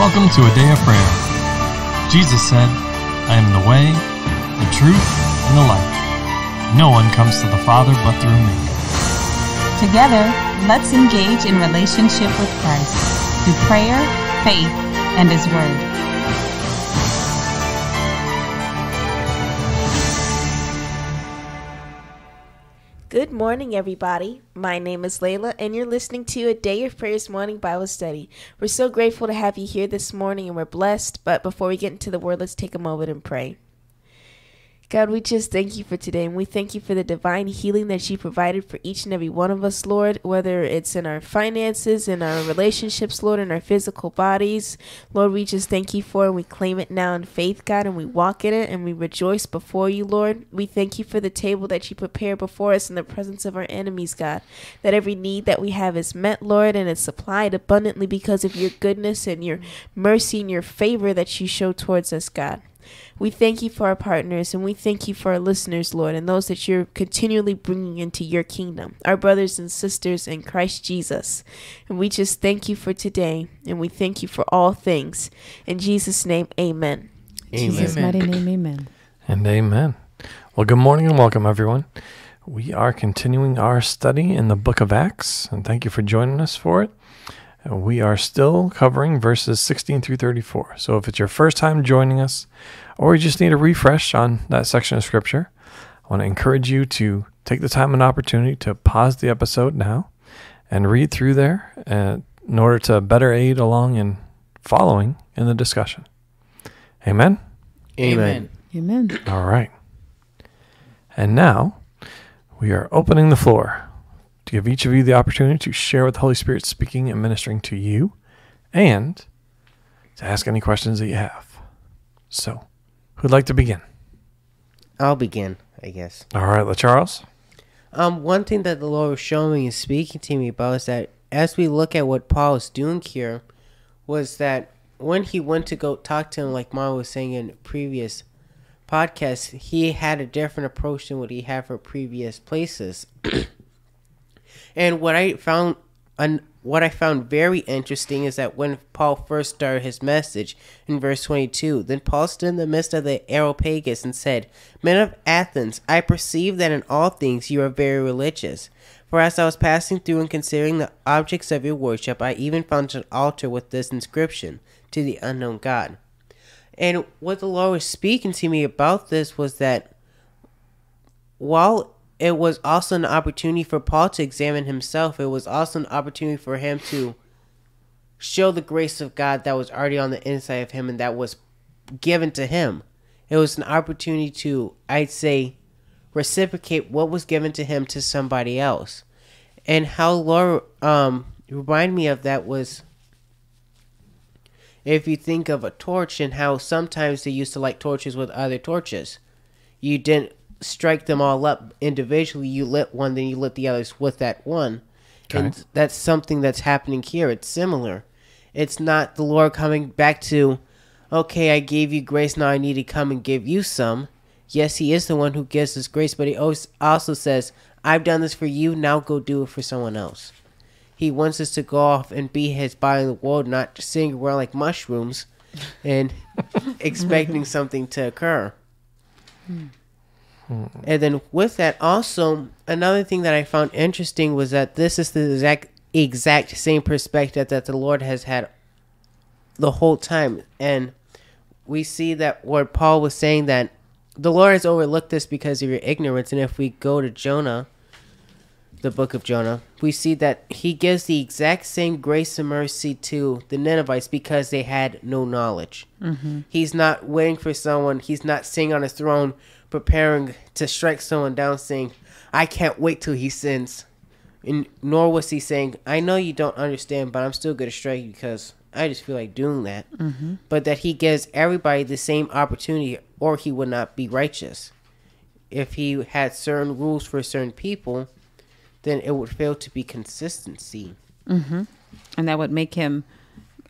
Welcome to a day of prayer. Jesus said, I am the way, the truth, and the life. No one comes to the Father but through me. Together, let's engage in relationship with Christ through prayer, faith, and His Word. Good morning, everybody. My name is Layla, and you're listening to a Day of Prayers morning Bible study. We're so grateful to have you here this morning, and we're blessed. But before we get into the Word, let's take a moment and pray. God, we just thank you for today, and we thank you for the divine healing that you provided for each and every one of us, Lord, whether it's in our finances, in our relationships, Lord, in our physical bodies. Lord, we just thank you for it, and we claim it now in faith, God, and we walk in it, and we rejoice before you, Lord. We thank you for the table that you prepare before us in the presence of our enemies, God, that every need that we have is met, Lord, and it's supplied abundantly because of your goodness and your mercy and your favor that you show towards us, God. We thank you for our partners and we thank you for our listeners, Lord, and those that you're continually bringing into your kingdom, our brothers and sisters in Christ Jesus. And we just thank you for today and we thank you for all things. In Jesus' name, amen. In Jesus' mighty name, amen. And amen. Well, good morning and welcome, everyone. We are continuing our study in the book of Acts, and thank you for joining us for it. We are still covering verses 16 through 34. So if it's your first time joining us, or you just need a refresh on that section of scripture, I want to encourage you to take the time and opportunity to pause the episode now and read through there uh, in order to better aid along in following in the discussion. Amen. Amen. Amen. All right. And now we are opening the floor to give each of you the opportunity to share what the Holy Spirit speaking and ministering to you and to ask any questions that you have. So, who'd like to begin? I'll begin, I guess. All right, let Charles. Um, one thing that the Lord was showing me and speaking to me about is that as we look at what Paul is doing here, was that when he went to go talk to him, like Mom was saying in previous podcasts, he had a different approach than what he had for previous places. and what I found, un, what I found very interesting is that when Paul first started his message in verse 22, then Paul stood in the midst of the Areopagus and said, Men of Athens, I perceive that in all things you are very religious. For as I was passing through and considering the objects of your worship, I even found an altar with this inscription, To the unknown God. And what the Lord was speaking to me about this was that while it was also an opportunity for Paul to examine himself, it was also an opportunity for him to show the grace of God that was already on the inside of him and that was given to him. It was an opportunity to, I'd say, reciprocate what was given to him to somebody else. And how Laura um remind me of that was if you think of a torch and how sometimes they used to light torches with other torches. You didn't strike them all up individually. You lit one, then you lit the others with that one. Okay. And that's something that's happening here. It's similar. It's not the Lord coming back to, okay, I gave you grace, now I need to come and give you some. Yes, He is the one who gives us grace, but He always also says, I've done this for you, now go do it for someone else. He wants us to go off and be His body in the world, not just sitting around like mushrooms and expecting something to occur. Hmm. And then with that, also another thing that I found interesting was that this is the exact exact same perspective that the Lord has had the whole time, and we see that what Paul was saying that the Lord has overlooked this because of your ignorance. And if we go to Jonah, the book of Jonah, we see that he gives the exact same grace and mercy to the Ninevites because they had no knowledge. Mm-hmm. He's not waiting for someone. He's not sitting on his throne preparing to strike someone down, saying, "I can't wait till he sins." And nor was he saying, "I know you don't understand, but I'm still going to strike you because I just feel like doing that." Mm-hmm. But that he gives everybody the same opportunity, or he would not be righteous. If he had certain rules for certain people, then it would fail to be consistency. And that would make him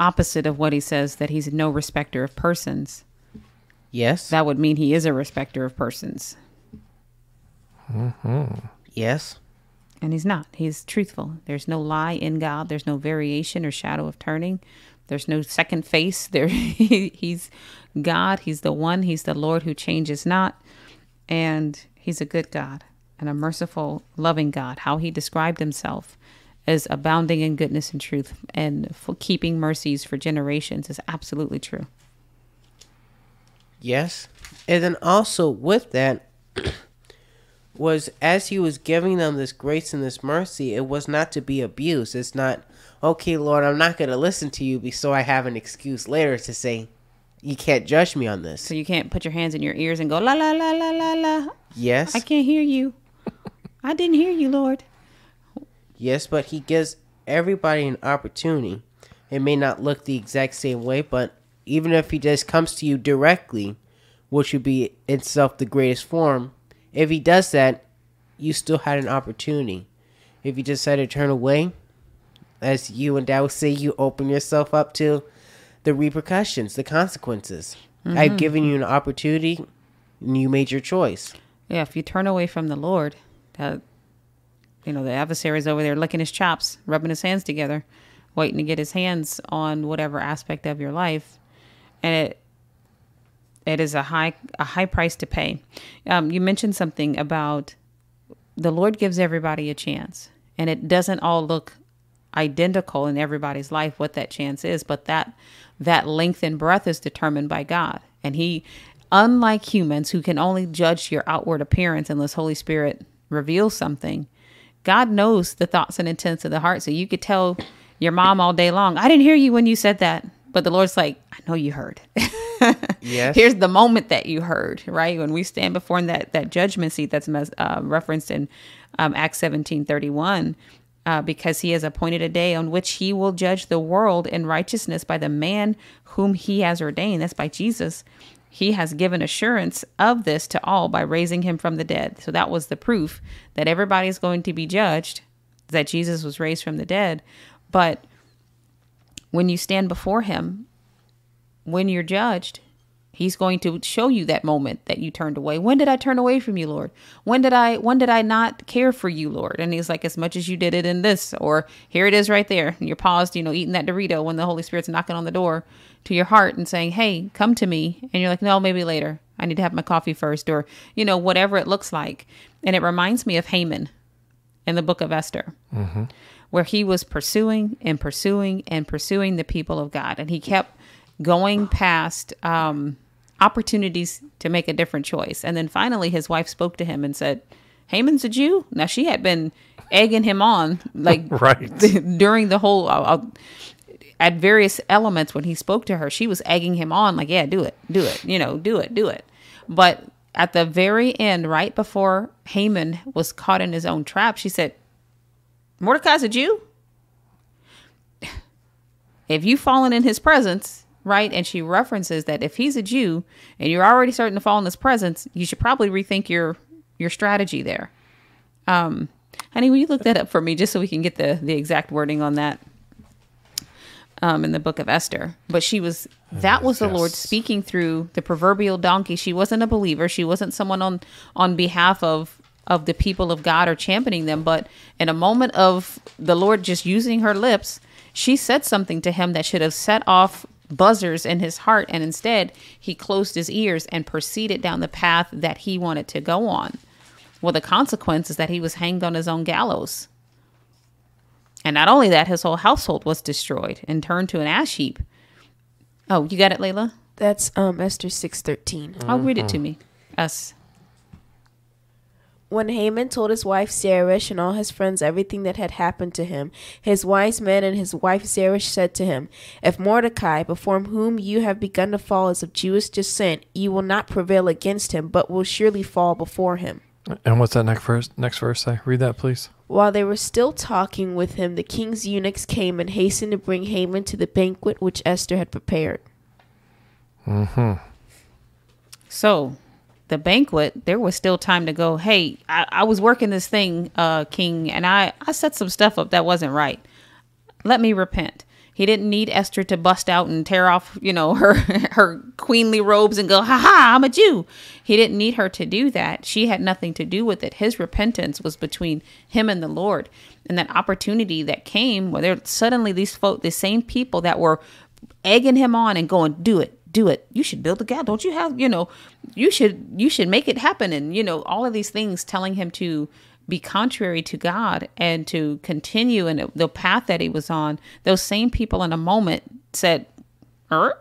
opposite of what he says that he's no respecter of persons. Yes. That would mean he is a respecter of persons. Mm-hmm. yes. And he's not. He's truthful. There's no lie in God. There's no variation or shadow of turning. There's no second face. There, he, he's God. He's the one. He's the Lord who changes not, and He's a good God and a merciful, loving God. How He described Himself as abounding in goodness and truth and for keeping mercies for generations is absolutely true. Yes. And then also with that was as he was giving them this grace and this mercy, it was not to be abused. It's not, okay, Lord, I'm not going to listen to you so I have an excuse later to say, you can't judge me on this. So you can't put your hands in your ears and go la la la la la la. Yes. I can't hear you. I didn't hear you, Lord. Yes, but he gives everybody an opportunity. It may not look the exact same way, but even if he just comes to you directly, which would be itself the greatest form, if he does that, you still had an opportunity. If you decide to turn away, as you and Dad would say, you open yourself up to the repercussions, the consequences. I've mm-hmm. given you an opportunity, and you made your choice. Yeah, if you turn away from the Lord, that you know the adversary's over there licking his chops, rubbing his hands together, waiting to get his hands on whatever aspect of your life, and it it is a high a high price to pay. Um, you mentioned something about the Lord gives everybody a chance, and it doesn't all look identical in everybody's life what that chance is, but that that length and breadth is determined by God, and He, unlike humans who can only judge your outward appearance unless Holy Spirit reveals something, God knows the thoughts and intents of the heart. So you could tell your mom all day long, "I didn't hear you when you said that," but the Lord's like, "I know you heard." Yes. Here's the moment that you heard, right? When we stand before that that judgment seat that's uh, referenced in um, Acts seventeen thirty one, uh, because he has appointed a day on which he will judge the world in righteousness by the man whom he has ordained. That's by Jesus. He has given assurance of this to all by raising him from the dead. So that was the proof that everybody's going to be judged, that Jesus was raised from the dead. But when you stand before him, when you're judged, he's going to show you that moment that you turned away. When did I turn away from you, Lord? When did I when did I not care for you, Lord? And he's like, as much as you did it in this, or here it is right there. And you're paused, you know, eating that Dorito when the Holy Spirit's knocking on the door to your heart and saying, Hey, come to me. And you're like, No, maybe later. I need to have my coffee first, or, you know, whatever it looks like. And it reminds me of Haman in the book of Esther mm-hmm. Where he was pursuing and pursuing and pursuing the people of God. And he kept going past um, opportunities to make a different choice. And then finally, his wife spoke to him and said, Haman's a Jew. Now, she had been egging him on, like, Right. during the whole. I'll, I'll- at various elements when he spoke to her, she was egging him on, like, yeah, do it, do it, you know, do it, do it. But at the very end, right before Haman was caught in his own trap, she said, Mordecai's a Jew. If you've fallen in his presence, right? And she references that if he's a Jew and you're already starting to fall in his presence, you should probably rethink your your strategy there. Um, honey, will you look that up for me just so we can get the the exact wording on that? Um, in the book of Esther, but she was that was the Lord speaking through the proverbial donkey. She wasn't a believer. She wasn't someone on on behalf of of the people of God are championing them. But in a moment of the Lord just using her lips, she said something to him that should have set off buzzers in his heart, and instead he closed his ears and proceeded down the path that he wanted to go on. Well, the consequence is that he was hanged on his own gallows. And not only that, his whole household was destroyed and turned to an ash heap. Oh, you got it, Layla? That's um Esther six thirteen. I'll read it to me. Us. When Haman told his wife Zeresh and all his friends everything that had happened to him, his wise men and his wife Zeresh said to him, If Mordecai, before whom you have begun to fall is of Jewish descent, you will not prevail against him, but will surely fall before him. And what's that next verse? Next verse say? Read that, please. While they were still talking with him, the king's eunuchs came and hastened to bring Haman to the banquet which Esther had prepared. Mm-hmm. So, the banquet, there was still time to go, hey, I, I was working this thing, uh, King, and I, I set some stuff up that wasn't right. Let me repent. He didn't need Esther to bust out and tear off, you know, her her queenly robes and go, "Ha ha, I'm a Jew." He didn't need her to do that. She had nothing to do with it. His repentance was between him and the Lord. And that opportunity that came where there suddenly these folk, the same people that were egging him on and going, do it, do it. You should build the gap. Don't you have, you know, you should, you should make it happen. And, you know, all of these things telling him to be contrary to God and to continue in the path that he was on. Those same people in a moment said, er?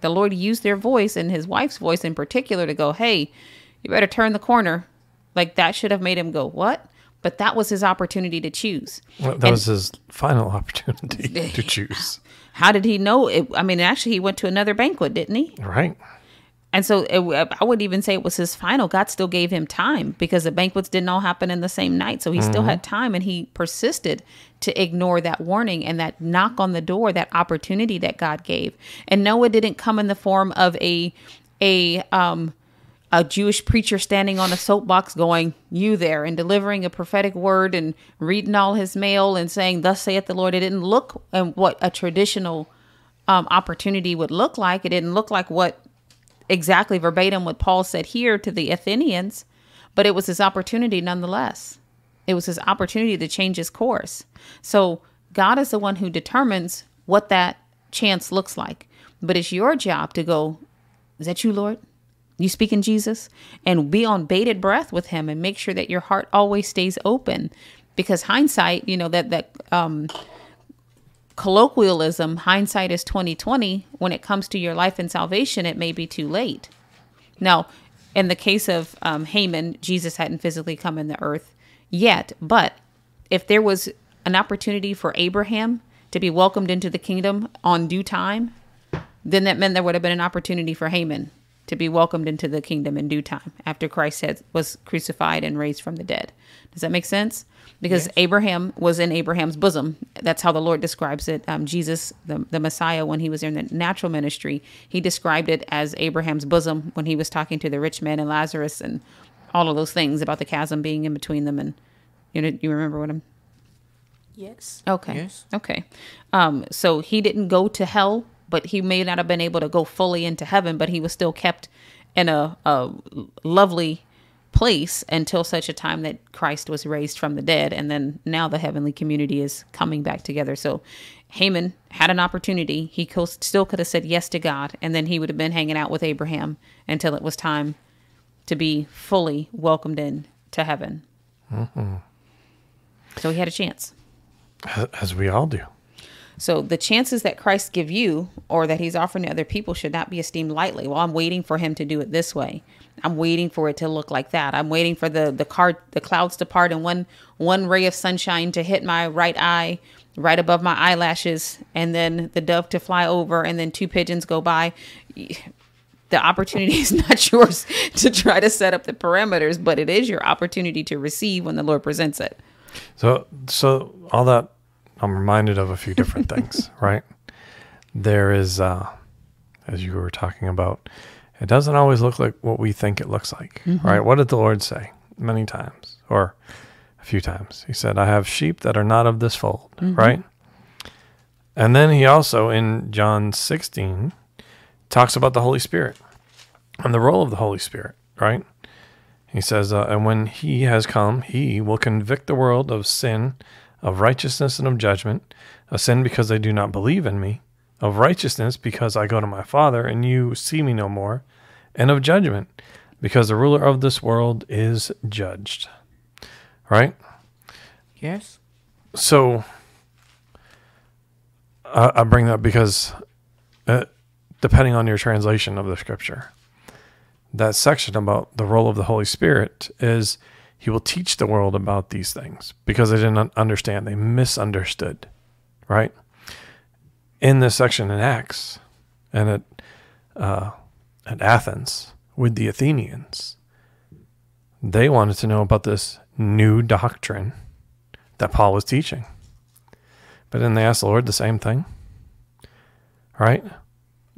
The Lord used their voice and his wife's voice in particular to go, hey, you better turn the corner. Like that should have made him go, what? But that was his opportunity to choose. Well, that And- was his final opportunity to choose. How did he know? It, I mean, actually, he went to another banquet, didn't he? Right. And so it, I wouldn't even say it was his final. God still gave him time because the banquets didn't all happen in the same night. So he still had time and he persisted to ignore that warning and that knock on the door, that opportunity that God gave. And Noah didn't come in the form of a, a, um, a Jewish preacher standing on a soapbox going, You there, and delivering a prophetic word and reading all his mail and saying, Thus saith the Lord. It didn't look and what a traditional um, opportunity would look like. It didn't look like what exactly verbatim what Paul said here to the Athenians, but it was his opportunity nonetheless. It was his opportunity to change his course. So God is the one who determines what that chance looks like. But it's your job to go, Is that you, Lord? You speak in Jesus? And be on bated breath with him and make sure that your heart always stays open. Because hindsight, you know, that that um colloquialism, hindsight is 2020, when it comes to your life and salvation, it may be too late. Now, in the case of um, Haman, Jesus hadn't physically come in the earth yet, but if there was an opportunity for Abraham to be welcomed into the kingdom on due time, then that meant there would have been an opportunity for Haman to be welcomed into the kingdom in due time after Christ had, was crucified and raised from the dead. Does that make sense? Because Abraham was in Abraham's bosom. That's how the Lord describes it. Um, Jesus, the, the Messiah, when he was in the natural ministry, he described it as Abraham's bosom when he was talking to the rich man and Lazarus and all of those things about the chasm being in between them. And you know, you remember what I'm Yes. Okay. Yes. Okay. Um, so he didn't go to hell, but he may not have been able to go fully into heaven, but he was still kept in a, a lovely place until such a time that Christ was raised from the dead. And then now the heavenly community is coming back together. So Haman had an opportunity. He co- still could have said yes to God, and then he would have been hanging out with Abraham until it was time to be fully welcomed in to heaven. Mm-hmm. So he had a chance. As we all do. So the chances that Christ give you or that he's offering to other people should not be esteemed lightly. Well, I'm waiting for him to do it this way. I'm waiting for it to look like that. I'm waiting for the the card the clouds to part and one one ray of sunshine to hit my right eye right above my eyelashes and then the dove to fly over and then two pigeons go by. The opportunity is not yours to try to set up the parameters, but it is your opportunity to receive when the Lord presents it. So, so all that, I'm reminded of a few different things, right? There is, uh, as you were talking about, it doesn't always look like what we think it looks like, right? What did the Lord say many times or a few times? He said, I have sheep that are not of this fold, right? And then he also, in John 16, talks about the Holy Spirit and the role of the Holy Spirit, right? He says, uh, and when he has come, he will convict the world of sin, of righteousness, and of judgment. Of sin because they do not believe in me, of righteousness because I go to my Father and you see me no more, and of judgment because the ruler of this world is judged. Right? Yes. So I I bring that because, uh, depending on your translation of the scripture, that section about the role of the Holy Spirit is he will teach the world about these things because they didn't understand, they misunderstood, right? In this section in Acts and at uh, at Athens with the Athenians, they wanted to know about this new doctrine that Paul was teaching. But then they asked the Lord the same thing, right?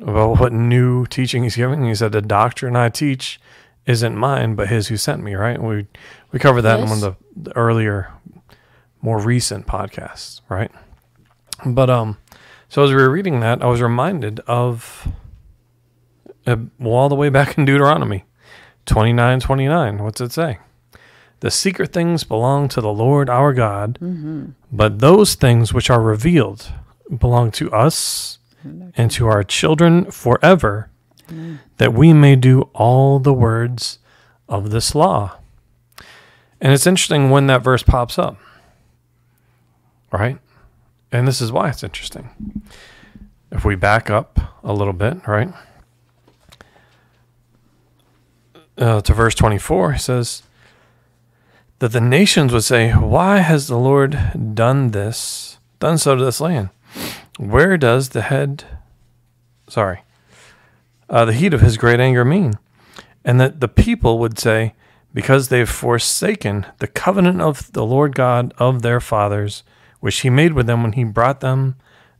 About what new teaching he's giving. He said, The doctrine I teach isn't mine, but his who sent me, right? We we covered that in one of the, the earlier, more recent podcasts, right? But um, so as we were reading that, I was reminded of uh, well, all the way back in Deuteronomy 29 29. What's it say? The secret things belong to the Lord our God, but those things which are revealed belong to us and to our children forever, that we may do all the words of this law. And it's interesting when that verse pops up, right? And this is why it's interesting. If we back up a little bit, right? Uh, to verse 24, he says that the nations would say, Why has the Lord done this, done so to this land? Where does the head, sorry, uh, the heat of his great anger mean? And that the people would say, Because they've forsaken the covenant of the Lord God of their fathers, which he made with them when he brought them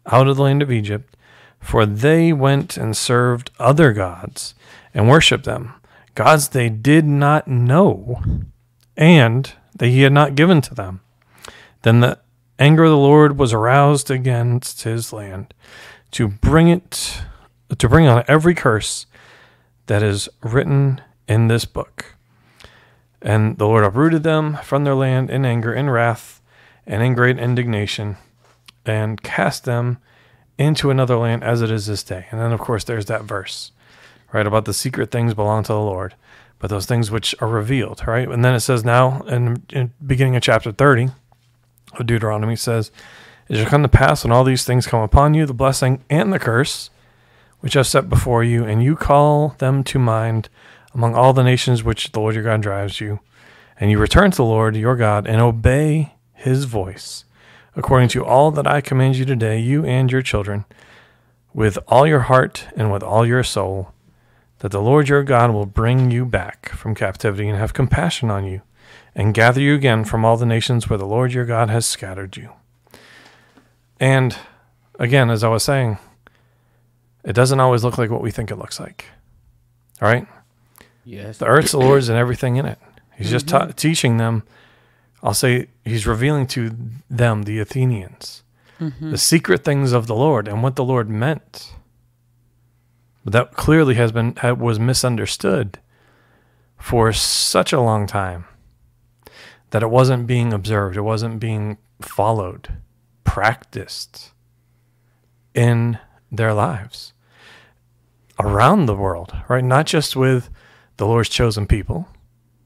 out of the land of Egypt, for they went and served other gods and worshipped them, gods they did not know, and that he had not given to them. Then the anger of the Lord was aroused against his land to bring it to bring on every curse that is written in this book. And the Lord uprooted them from their land in anger, in wrath, and in great indignation, and cast them into another land as it is this day. And then, of course, there's that verse, right, about the secret things belong to the Lord, but those things which are revealed, right? And then it says now, in, in beginning of chapter 30 of Deuteronomy, says, It shall come to pass when all these things come upon you, the blessing and the curse, which I've set before you, and you call them to mind among all the nations which the Lord your God drives you, and you return to the Lord your God and obey his voice, according to all that I command you today, you and your children, with all your heart and with all your soul, that the Lord your God will bring you back from captivity and have compassion on you, and gather you again from all the nations where the Lord your God has scattered you. And again, as I was saying, it doesn't always look like what we think it looks like. All right? Yes. The earth's the Lord's and everything in it. He's just mm-hmm. ta- teaching them. I'll say he's revealing to them, the Athenians, mm-hmm. the secret things of the Lord and what the Lord meant. But that clearly has been was misunderstood for such a long time that it wasn't being observed, it wasn't being followed, practiced in their lives around the world, right? Not just with the Lord's chosen people,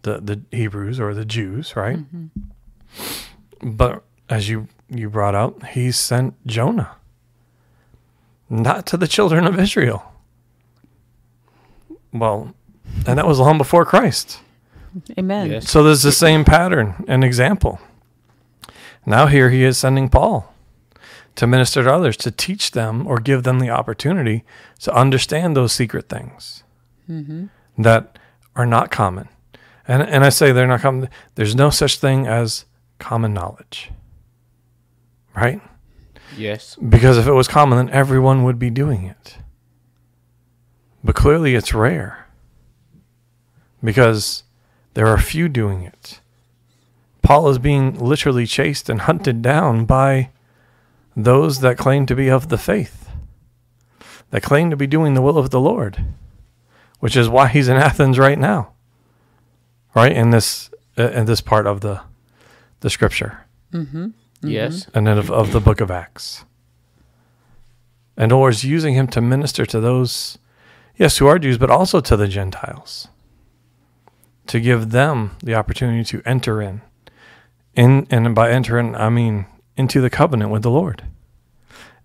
the the Hebrews or the Jews, right? Mm-hmm. But as you you brought out, he sent Jonah not to the children of Israel. Well, and that was long before Christ. Amen. Yes. So there's the same pattern and example. Now here he is sending Paul to minister to others, to teach them or give them the opportunity to understand those secret things mm-hmm. that are not common. And and I say they're not common. There's no such thing as common knowledge. Right? Yes. Because if it was common, then everyone would be doing it. But clearly it's rare. Because there are few doing it. Paul is being literally chased and hunted down by those that claim to be of the faith, that claim to be doing the will of the Lord, which is why he's in Athens right now, right in this uh, in this part of the the scripture mm-hmm Yes. and then of, of the book of Acts. And the Lord's using him to minister to those, yes, who are Jews, but also to the Gentiles, to give them the opportunity to enter in. in and by enter in, I mean into the covenant with the Lord.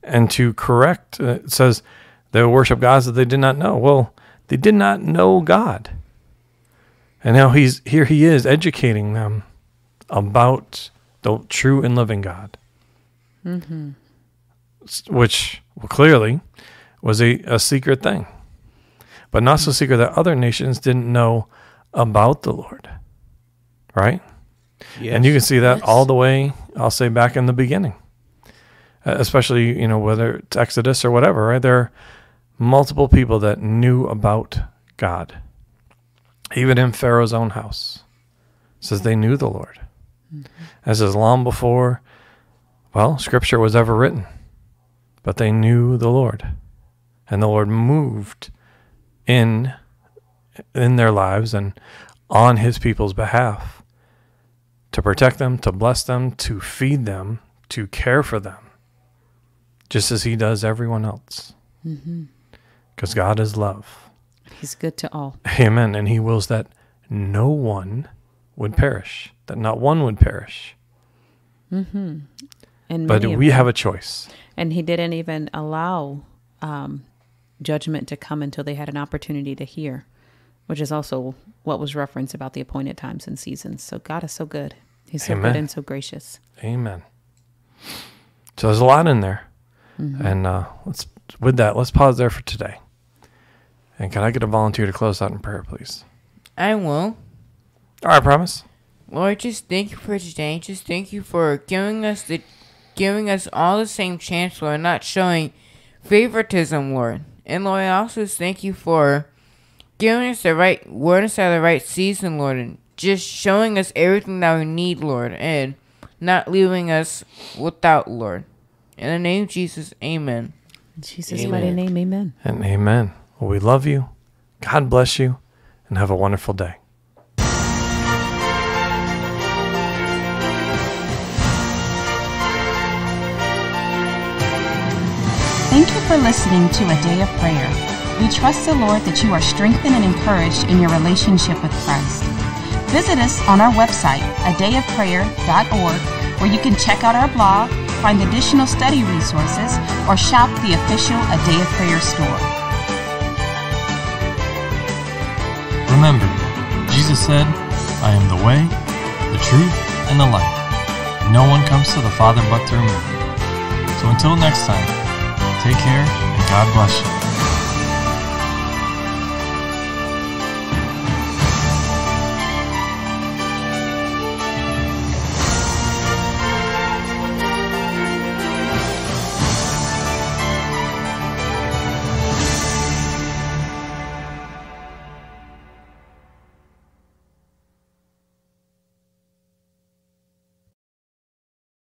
And to correct, uh, it says they worship gods that they did not know. Well, they did not know God. And now he's here he is educating them about the true and living God. S- Which well, clearly was a, a secret thing, but not so secret that other nations didn't know about the Lord. Right? Yes. And you can see that Yes. all the way, I'll say, back in the beginning. Uh, especially, you know, whether it's Exodus or whatever, right? There are multiple people that knew about God. Even in Pharaoh's own house. It says they knew the Lord. As is long before, well, scripture was ever written. But they knew the Lord. And the Lord moved in in their lives and on his people's behalf to protect them, to bless them, to feed them, to care for them, just as he does everyone else. Because God is love. He's good to all. Amen. And He wills that no one would perish, that not one would perish. And But we them- have a choice. and he didn't even allow um, judgment to come until they had an opportunity to hear, which is also what was referenced about the appointed times and seasons. So God is so good. He's so Amen. good and so gracious. Amen. So there's a lot in there. And uh, let's with that, let's pause there for today. And can I get a volunteer to close out in prayer, please? I will. All right, promise. Lord, just thank you for today. Just thank you for giving us the giving us all the same chance, Lord, not showing favoritism, Lord. And Lord, I also thank you for giving us the right wording at the right season, Lord, and just showing us everything that we need, Lord, and not leaving us without, Lord. In the name of Jesus, amen. In Jesus' mighty name, amen. And amen. Well, we love you. God bless you. And have a wonderful day. Thank you for listening to A Day of Prayer. We trust the Lord that you are strengthened and encouraged in your relationship with Christ. Visit us on our website, a adayofprayer.org, where you can check out our blog, find additional study resources, or shop the official A Day of Prayer store. Remember, Jesus said, I am the way, the truth, and the life. No one comes to the Father but through me. So until next time, take care and God bless you.